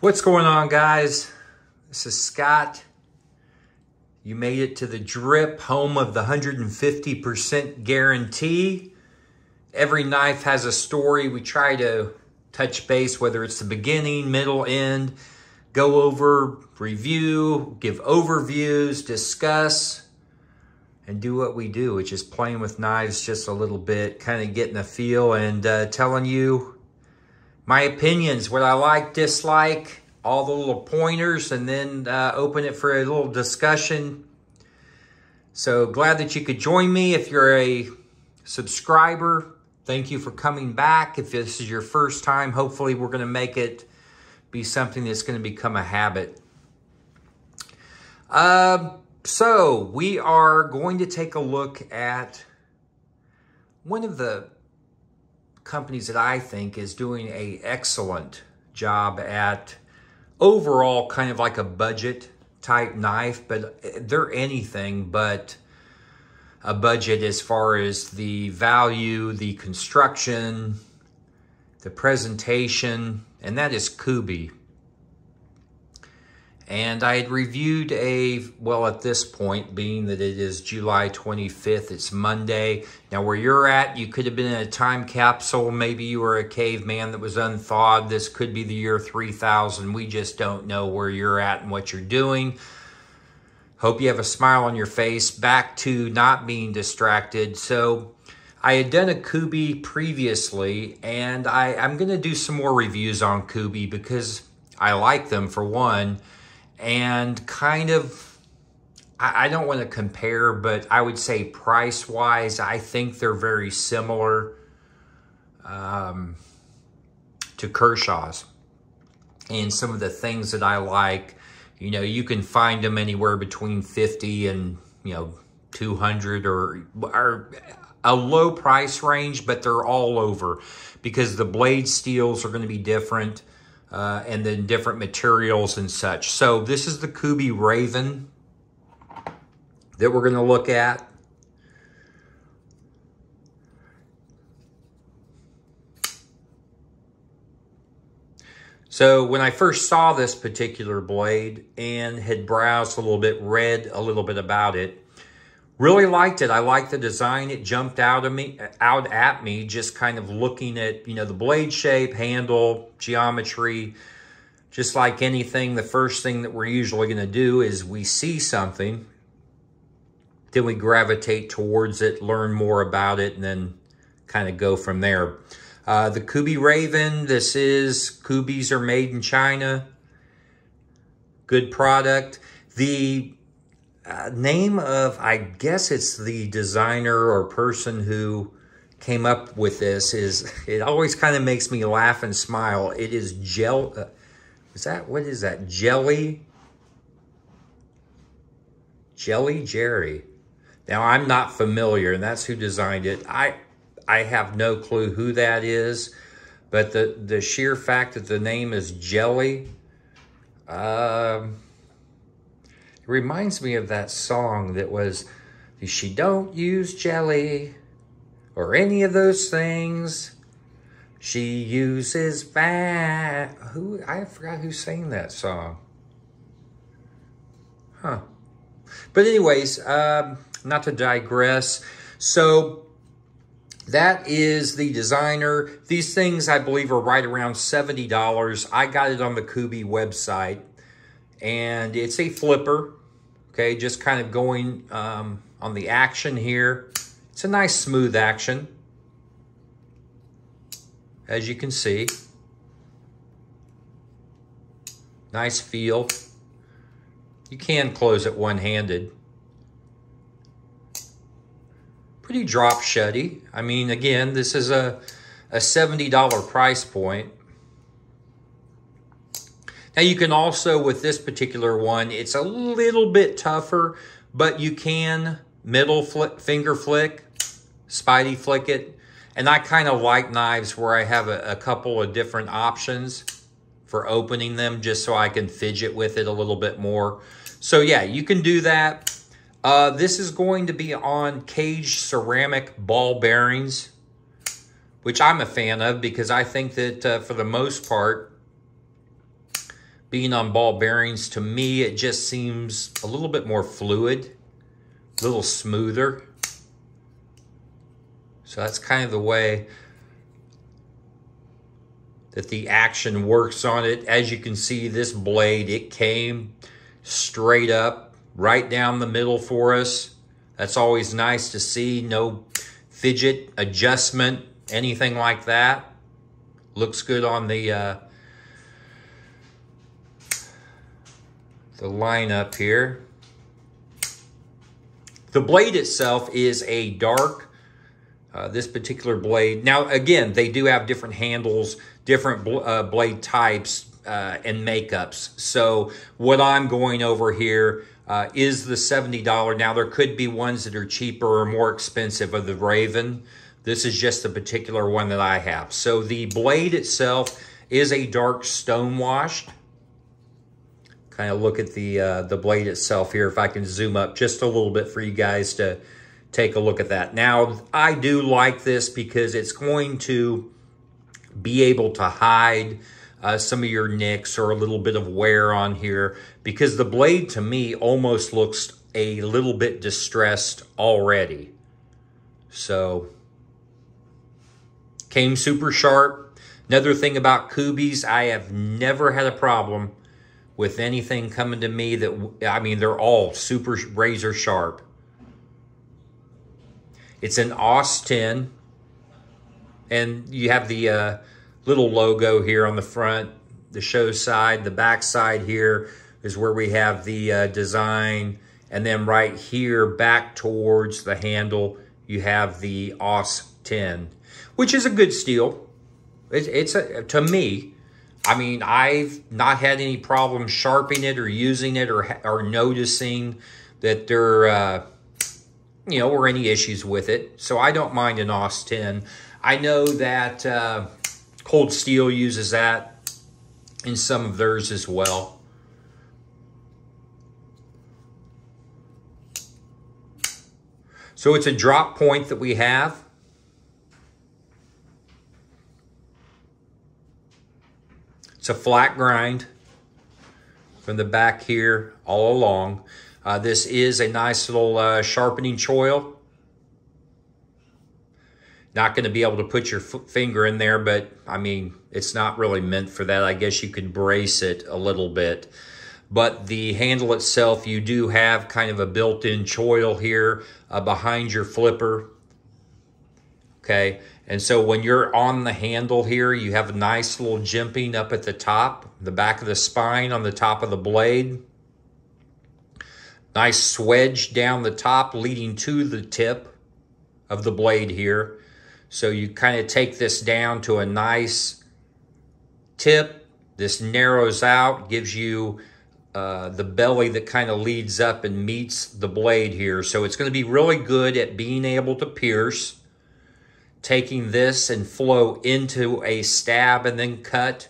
What's going on, guys? This is Scott. You made it to the drip, home of the 150% guarantee. Every knife has a story. We try to touch base, whether it's the beginning, middle, end, go over, review, give overviews, discuss, and do what we do, which is playing with knives just a little bit, kind of getting a feel and uh, telling you my opinions, what I like, dislike, all the little pointers, and then uh, open it for a little discussion. So glad that you could join me. If you're a subscriber, thank you for coming back. If this is your first time, hopefully we're going to make it be something that's going to become a habit. Uh, so we are going to take a look at one of the companies that I think is doing a excellent job at overall kind of like a budget type knife, but they're anything but a budget as far as the value, the construction, the presentation, and that is Kubey. And I had reviewed a, well, at this point, being that it is July 25th, it's Monday. Now, where you're at, you could have been in a time capsule. Maybe you were a caveman that was unthawed. This could be the year 3000. We just don't know where you're at and what you're doing. Hope you have a smile on your face. Back to not being distracted. So, I had done a Kubey previously, and I, I'm going to do some more reviews on Kubey because I like them for one and kind of, I, don't want to compare, but I would say price wise, I think they're very similar um, to Kershaw's. And some of the things that I like, you know, you can find them anywhere between 50 and, you know, 200 or, or a low price range, but they're all over because the blade steels are going to be different uh, and then different materials and such. So this is the Kubey Raven that we're going to look at. So when I first saw this particular blade and had browsed a little bit, read a little bit about it, Really liked it. I liked the design. It jumped out of me, out at me, just kind of looking at, you know, the blade shape, handle, geometry. Just like anything, the first thing that we're usually going to do is we see something, then we gravitate towards it, learn more about it, and then kind of go from there. Uh, the Kubey Raven, this is, Kubeys are made in China. Good product. The uh, name of, I guess it's the designer or person who came up with this is, it always kind of makes me laugh and smile. It is gel, uh, is that, what is that? Jelly? Jelly Jerry. Now, I'm not familiar, and that's who designed it. I I have no clue who that is, but the, the sheer fact that the name is Jelly, um, it reminds me of that song that was, she don't use jelly or any of those things. She uses fat. Who, I forgot who sang that song. Huh. But anyways, um, not to digress. So that is the designer. These things, I believe, are right around $70. I got it on the Kubey website. And it's a flipper. Okay, just kind of going um, on the action here. It's a nice smooth action, as you can see. Nice feel. You can close it one-handed. Pretty drop shutty. I mean, again, this is a, a $70 price point. Now you can also, with this particular one, it's a little bit tougher, but you can middle flick, finger flick, spidey flick it. And I kind of like knives where I have a, a couple of different options for opening them just so I can fidget with it a little bit more. So yeah, you can do that. Uh, this is going to be on cage ceramic ball bearings, which I'm a fan of because I think that uh, for the most part, being on ball bearings, to me, it just seems a little bit more fluid, a little smoother. So that's kind of the way that the action works on it. As you can see, this blade, it came straight up, right down the middle for us. That's always nice to see. No fidget adjustment, anything like that. Looks good on the uh, the lineup here. The blade itself is a dark, uh, this particular blade. Now, again, they do have different handles, different bl uh, blade types uh, and makeups. So what I'm going over here uh, is the $70. Now, there could be ones that are cheaper or more expensive of the Raven. This is just the particular one that I have. So the blade itself is a dark stone washed kind of look at the uh, the blade itself here. If I can zoom up just a little bit for you guys to take a look at that. Now, I do like this because it's going to be able to hide uh, some of your nicks or a little bit of wear on here because the blade to me almost looks a little bit distressed already. So, came super sharp. Another thing about Kubeys, I have never had a problem with anything coming to me that, I mean, they're all super razor sharp. It's an AUS 10. And you have the uh, little logo here on the front, the show side. The back side here is where we have the uh, design. And then right here, back towards the handle, you have the AUS 10, which is a good steel. It's, it's a, to me, I mean, I've not had any problem sharpening it or using it or, or noticing that there, uh, you know, or any issues with it. So I don't mind an AUS 10. I know that uh, Cold Steel uses that in some of theirs as well. So it's a drop point that we have. It's a flat grind from the back here all along. Uh, this is a nice little uh, sharpening choil. Not going to be able to put your finger in there, but I mean, it's not really meant for that. I guess you could brace it a little bit. But the handle itself, you do have kind of a built-in choil here uh, behind your flipper. Okay, and so when you're on the handle here, you have a nice little jimping up at the top, the back of the spine on the top of the blade. Nice swedge down the top leading to the tip of the blade here. So you kind of take this down to a nice tip. This narrows out, gives you uh, the belly that kind of leads up and meets the blade here. So it's going to be really good at being able to pierce taking this and flow into a stab and then cut,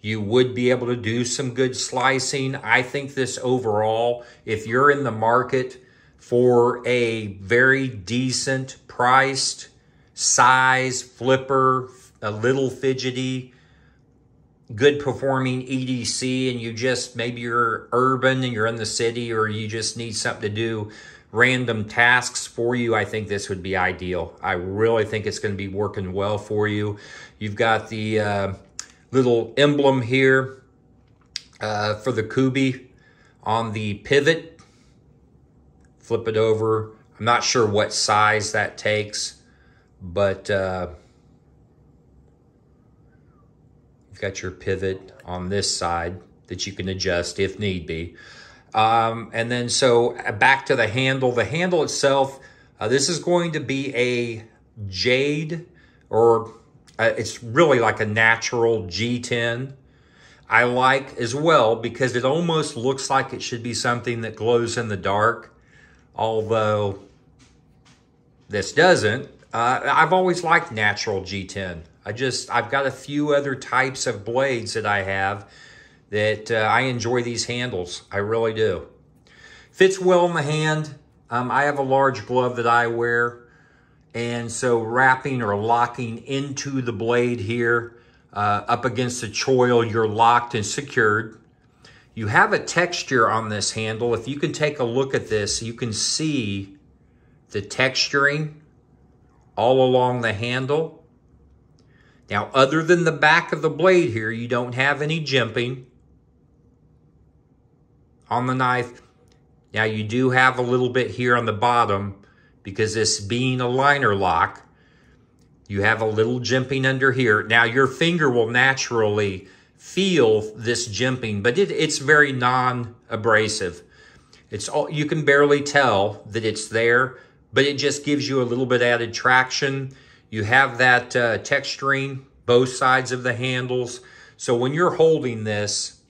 you would be able to do some good slicing. I think this overall, if you're in the market for a very decent priced size flipper, a little fidgety, good performing EDC and you just, maybe you're urban and you're in the city or you just need something to do random tasks for you, I think this would be ideal. I really think it's going to be working well for you. You've got the uh, little emblem here uh, for the Kubey on the pivot. Flip it over. I'm not sure what size that takes, but uh, you've got your pivot on this side that you can adjust if need be. Um, and then so uh, back to the handle. The handle itself, uh, this is going to be a jade or uh, it's really like a natural G10. I like as well because it almost looks like it should be something that glows in the dark, although this doesn't. Uh, I've always liked natural G10. I just, I've got a few other types of blades that I have that uh, I enjoy these handles. I really do. Fits well in the hand. Um, I have a large glove that I wear. And so wrapping or locking into the blade here uh, up against the choil, you're locked and secured. You have a texture on this handle. If you can take a look at this, you can see the texturing all along the handle. Now, other than the back of the blade here, you don't have any jimping on the knife. Now, you do have a little bit here on the bottom because this being a liner lock, you have a little jimping under here. Now, your finger will naturally feel this jimping, but it, it's very non-abrasive. It's all You can barely tell that it's there, but it just gives you a little bit added traction. You have that uh, texturing, both sides of the handles. So when you're holding this,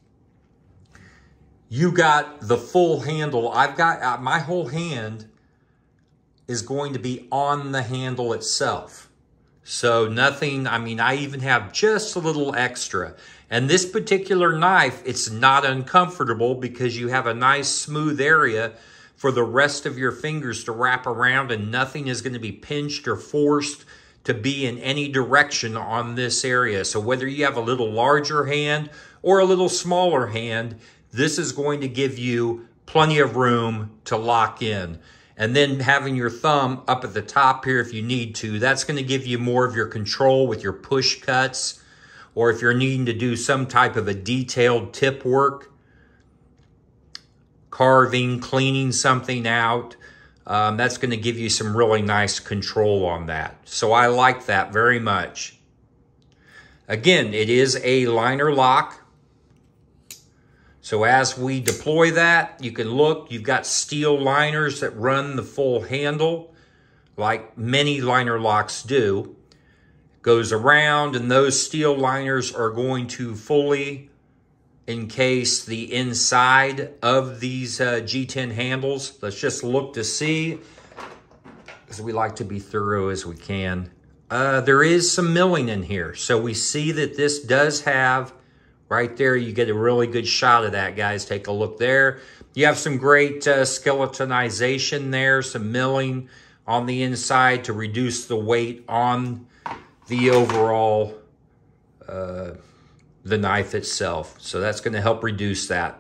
you got the full handle. I've got, uh, my whole hand is going to be on the handle itself. So nothing, I mean, I even have just a little extra. And this particular knife, it's not uncomfortable because you have a nice smooth area for the rest of your fingers to wrap around and nothing is going to be pinched or forced to be in any direction on this area. So whether you have a little larger hand or a little smaller hand, this is going to give you plenty of room to lock in. And then having your thumb up at the top here if you need to, that's going to give you more of your control with your push cuts or if you're needing to do some type of a detailed tip work, carving, cleaning something out, um, that's going to give you some really nice control on that. So I like that very much. Again, it is a liner lock. So as we deploy that, you can look, you've got steel liners that run the full handle, like many liner locks do goes around and those steel liners are going to fully encase the inside of these uh, G10 handles. Let's just look to see, because we like to be thorough as we can. Uh, there is some milling in here. So we see that this does have, right there, you get a really good shot of that, guys. Take a look there. You have some great uh, skeletonization there, some milling on the inside to reduce the weight on the overall, uh, the knife itself. So that's going to help reduce that.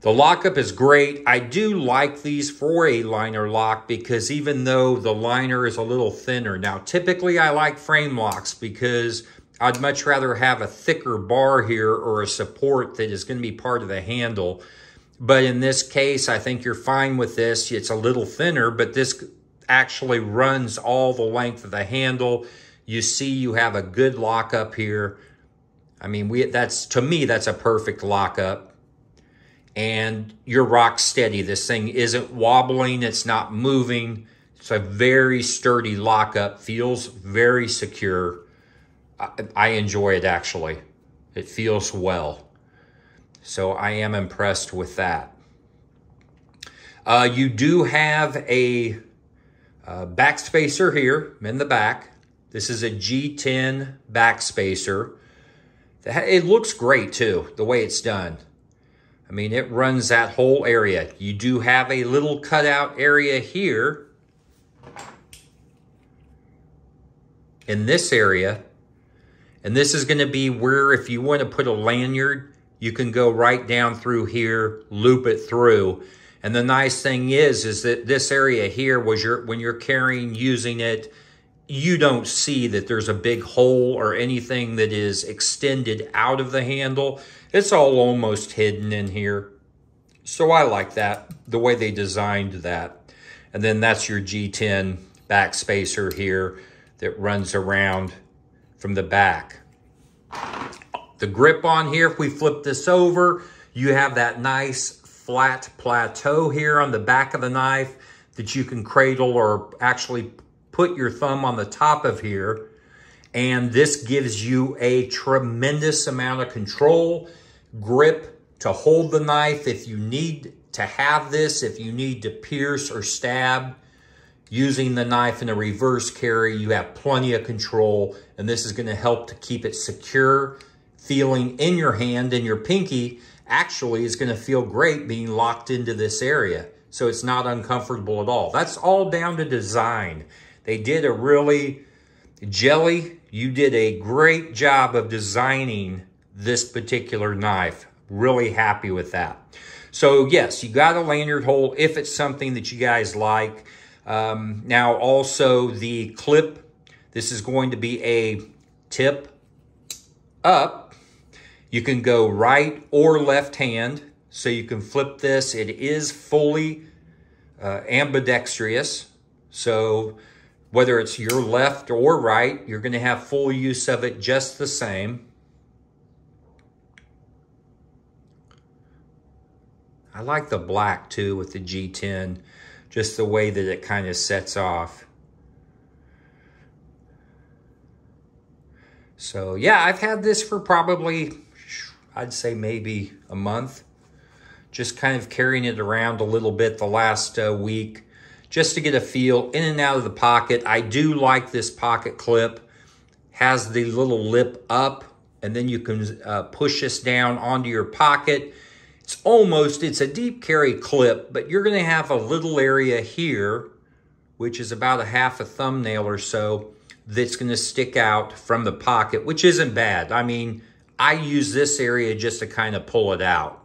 The lockup is great. I do like these for a liner lock because even though the liner is a little thinner. Now, typically I like frame locks because I'd much rather have a thicker bar here or a support that is going to be part of the handle. But in this case, I think you're fine with this. It's a little thinner, but this actually runs all the length of the handle. You see you have a good lockup here. I mean, we that's to me, that's a perfect lockup. And you're rock steady. This thing isn't wobbling. It's not moving. It's a very sturdy lockup. Feels very secure. I, I enjoy it, actually. It feels well. So I am impressed with that. Uh, you do have a uh, backspacer here in the back. This is a G10 backspacer. It looks great too, the way it's done. I mean, it runs that whole area. You do have a little cutout area here in this area. And this is going to be where if you want to put a lanyard, you can go right down through here, loop it through. And the nice thing is, is that this area here was your, when you're carrying, using it, you don't see that there's a big hole or anything that is extended out of the handle. It's all almost hidden in here. So I like that, the way they designed that. And then that's your G10 backspacer here that runs around from the back. The grip on here, if we flip this over, you have that nice flat plateau here on the back of the knife that you can cradle or actually put your thumb on the top of here, and this gives you a tremendous amount of control, grip to hold the knife if you need to have this, if you need to pierce or stab using the knife in a reverse carry, you have plenty of control, and this is gonna help to keep it secure. Feeling in your hand and your pinky actually is gonna feel great being locked into this area. So it's not uncomfortable at all. That's all down to design. They did a really, Jelly, you did a great job of designing this particular knife. Really happy with that. So yes, you got a lanyard hole if it's something that you guys like. Um, now also the clip, this is going to be a tip up. You can go right or left hand, so you can flip this. It is fully uh, ambidextrous, so whether it's your left or right, you're going to have full use of it just the same. I like the black too with the G10, just the way that it kind of sets off. So yeah, I've had this for probably, I'd say maybe a month. Just kind of carrying it around a little bit the last uh, week just to get a feel in and out of the pocket. I do like this pocket clip. Has the little lip up and then you can uh, push this down onto your pocket. It's almost, it's a deep carry clip, but you're gonna have a little area here, which is about a half a thumbnail or so, that's gonna stick out from the pocket, which isn't bad. I mean, I use this area just to kind of pull it out.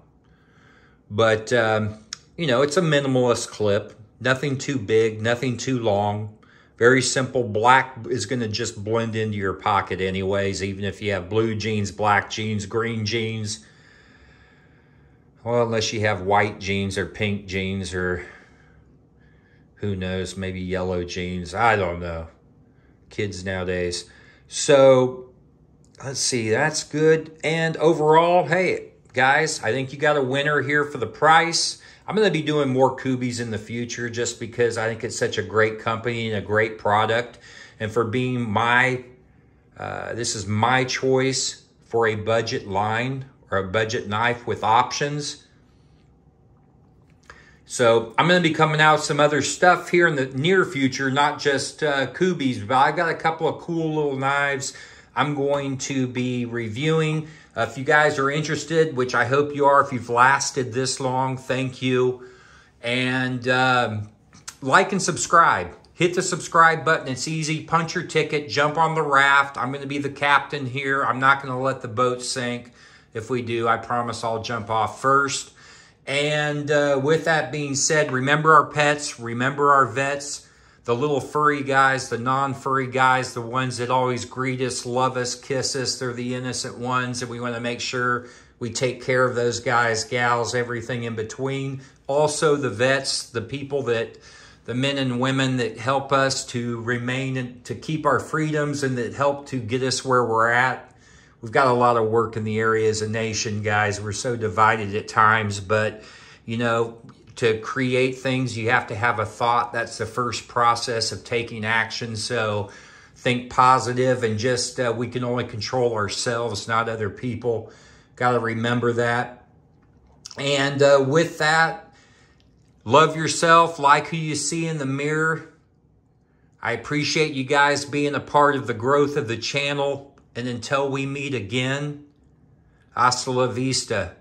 But, um, you know, it's a minimalist clip. Nothing too big, nothing too long. Very simple. Black is going to just blend into your pocket anyways, even if you have blue jeans, black jeans, green jeans. Well, unless you have white jeans or pink jeans or who knows, maybe yellow jeans. I don't know. Kids nowadays. So, let's see. That's good. And overall, hey, guys, I think you got a winner here for the price. I'm going to be doing more Kubeys in the future just because I think it's such a great company and a great product. And for being my, uh, this is my choice for a budget line or a budget knife with options. So I'm going to be coming out some other stuff here in the near future, not just uh, Kubeys, but I got a couple of cool little knives I'm going to be reviewing. Uh, if you guys are interested, which I hope you are, if you've lasted this long, thank you. And um, like and subscribe. Hit the subscribe button. It's easy. Punch your ticket. Jump on the raft. I'm going to be the captain here. I'm not going to let the boat sink. If we do, I promise I'll jump off first. And uh, with that being said, remember our pets. Remember our vets the little furry guys, the non-furry guys, the ones that always greet us, love us, kiss us. They're the innocent ones, and we want to make sure we take care of those guys, gals, everything in between. Also, the vets, the people that, the men and women that help us to remain, and to keep our freedoms and that help to get us where we're at. We've got a lot of work in the area as a nation, guys. We're so divided at times, but, you know, to create things, you have to have a thought. That's the first process of taking action. So think positive and just uh, we can only control ourselves, not other people. Got to remember that. And uh, with that, love yourself, like who you see in the mirror. I appreciate you guys being a part of the growth of the channel. And until we meet again, hasta la vista.